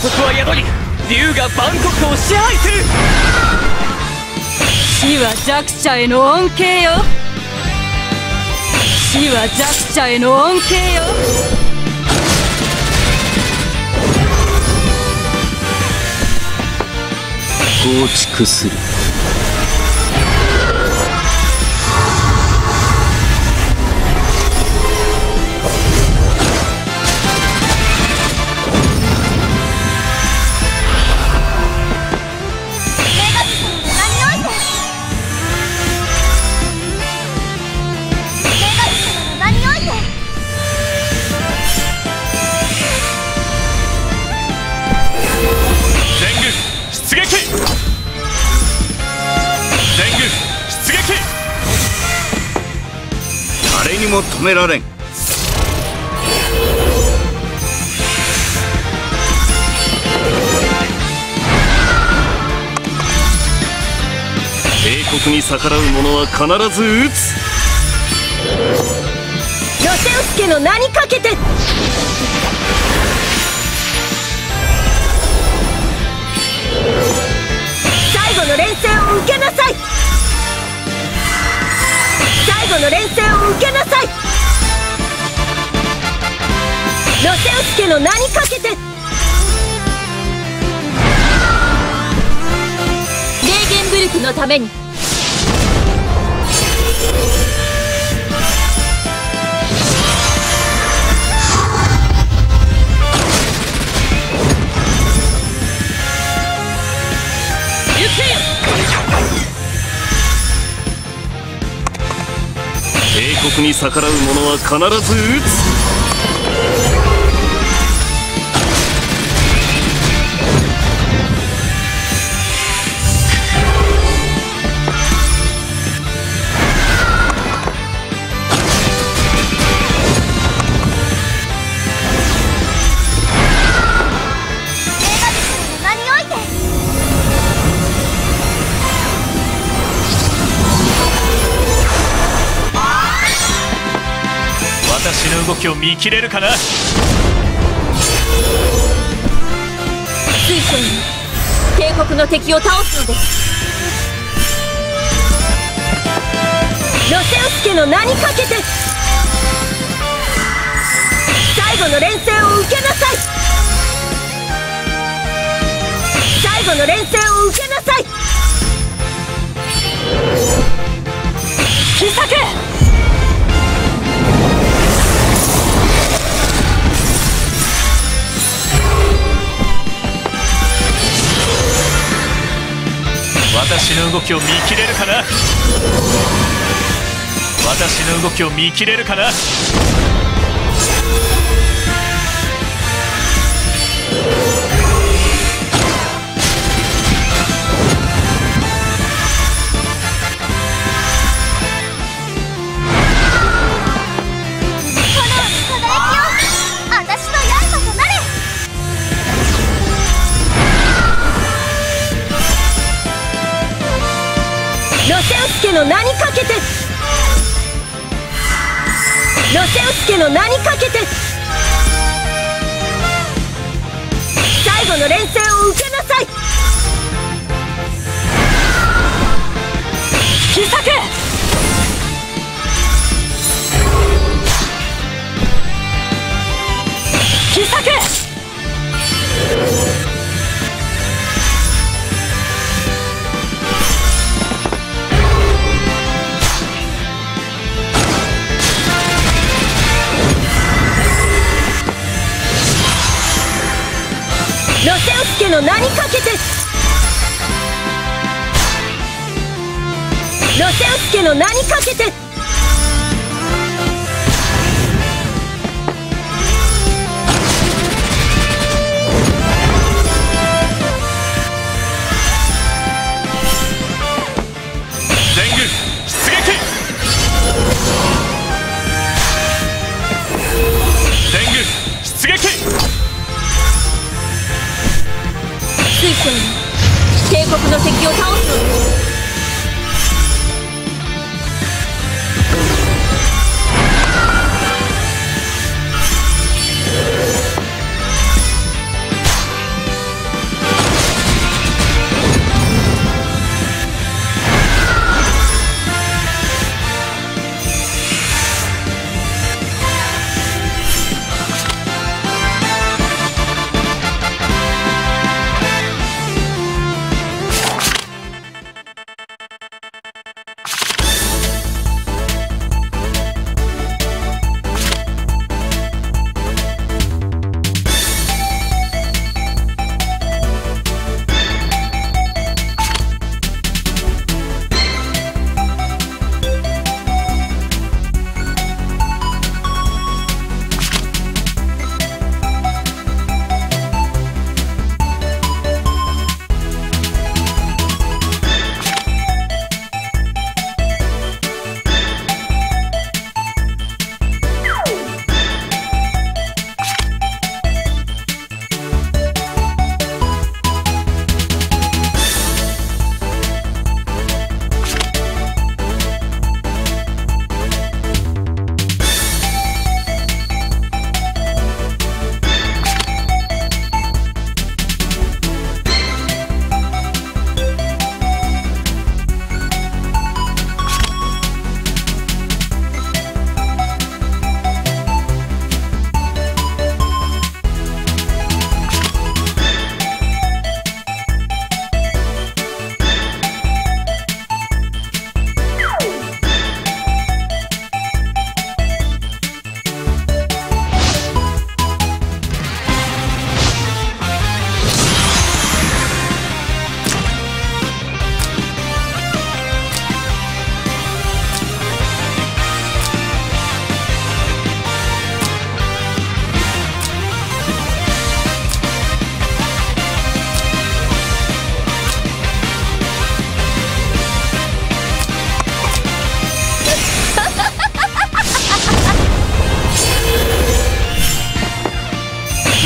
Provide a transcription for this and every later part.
霊速は宿り竜がバンコクを支配する。死は弱者への恩恵よ。死は弱者への恩恵よ。構築するも止められん。帝国に逆らう者は必ず撃つ。ロセウス家の名にかけて。最後の連戦を受けなさい。最後の連戦を受けなさい。ロセウス家の名にかけて。レーゲンブルクのために帝国に。逆らう者は必ず撃つ。きを見切れるかな？水晶に帝国の敵を倒すのです。ロセウス家の名にかけて。最後の連戦を受けなさい。最後の連戦を受けなさい。奇策。私の動きを見切れるかな？私の動きを見切れるかな？セウス家の名にかけて。ロセウス家の名にかけて。最後の連戦を受けなさい。奇策。奇策。ロセウス家の名にかけてロセウス家の名にかけて。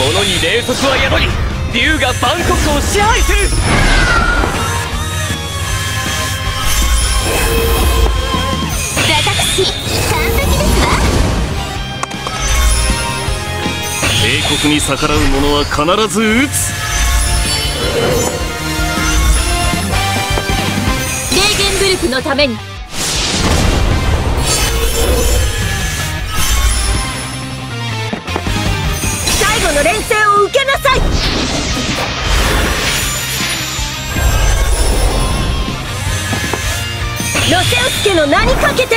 物に霊速は宿り竜が万国を支配する。私完璧ですわ。帝国に逆らう者は必ず撃つ。レーゲンブルクのためにの連戦を受けなさい。ロセウス家の名にかけて。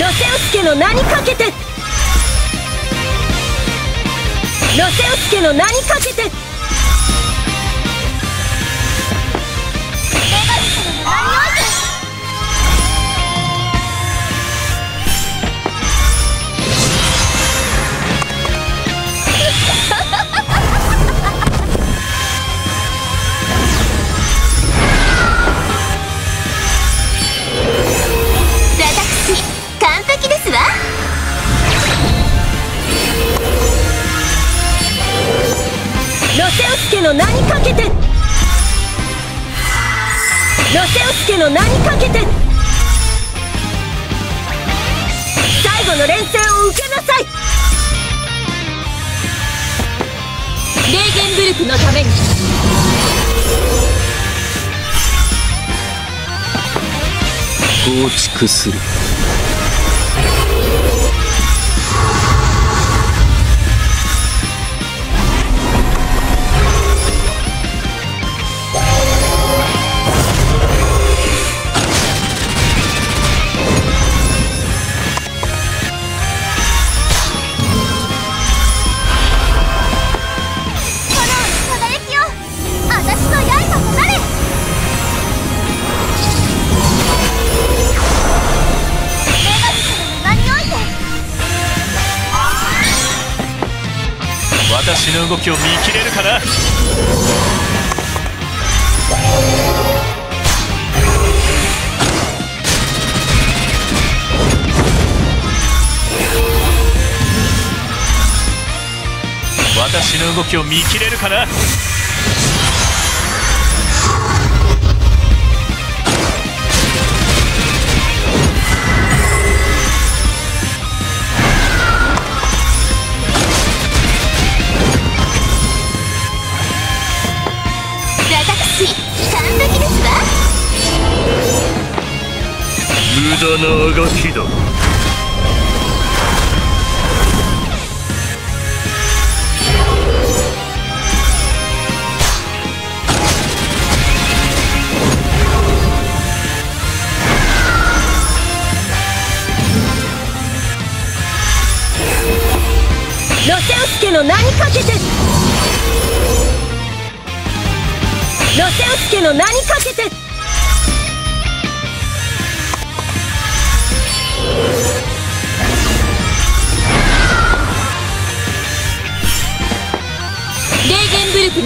ロセウス家の名にかけて。ロセウス家の名にかけて。の連戦を受けなさい。レーゲンブルクのために。構築する。の動きを見切れるかな？私の動きを見切れるかな？なあがきだロセウス家の名にかけてロセウス家の名にかけて。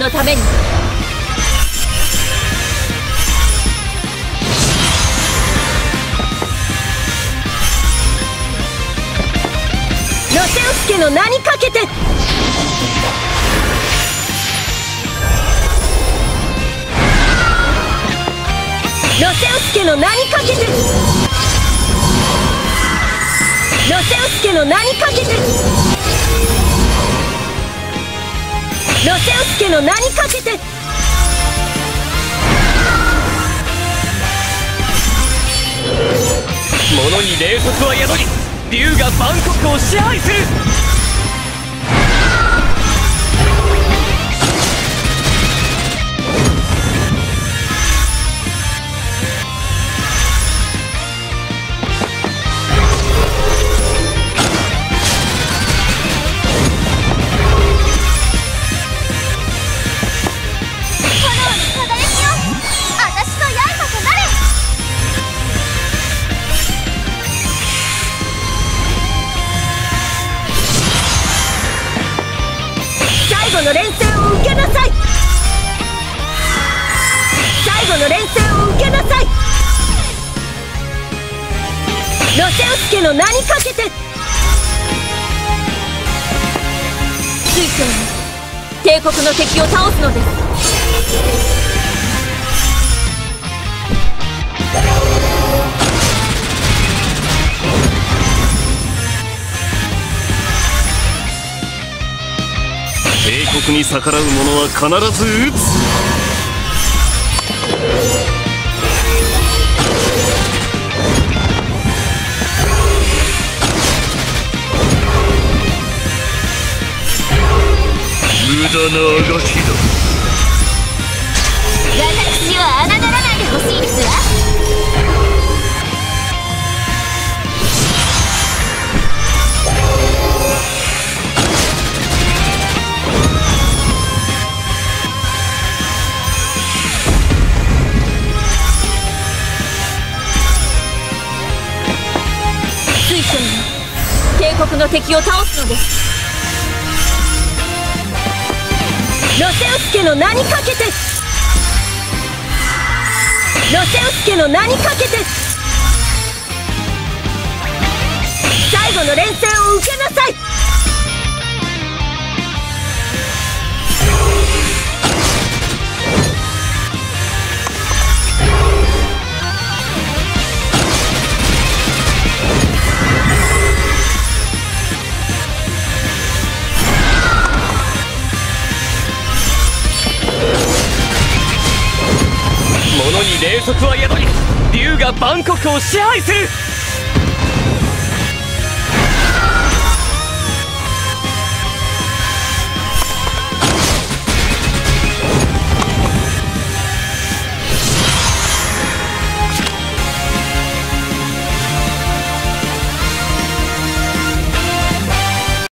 のために。ロセウス家の名にかけて。ロセウス家の名にかけて。ロセウス家の名にかけて。ロセウス家の名にかけて。物に霊速は宿り竜が万国を支配する。水晶に帝国の敵を倒すのです。帝国に逆らう者は必ず撃つ。無駄なあがきだ私を侮らないでほしいですわ水晶に帝国の敵を倒すのですロセウス家の名にかけて。ロセウス家の名にかけて。最後の連戦を受けなさい。に霊則は宿り竜が万国を支配する。